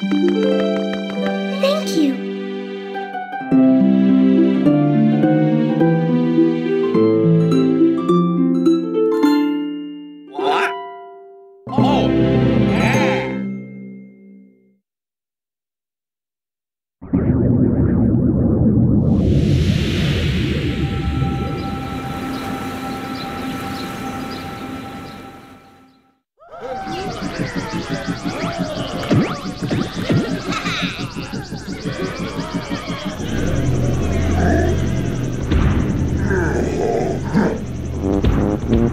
Música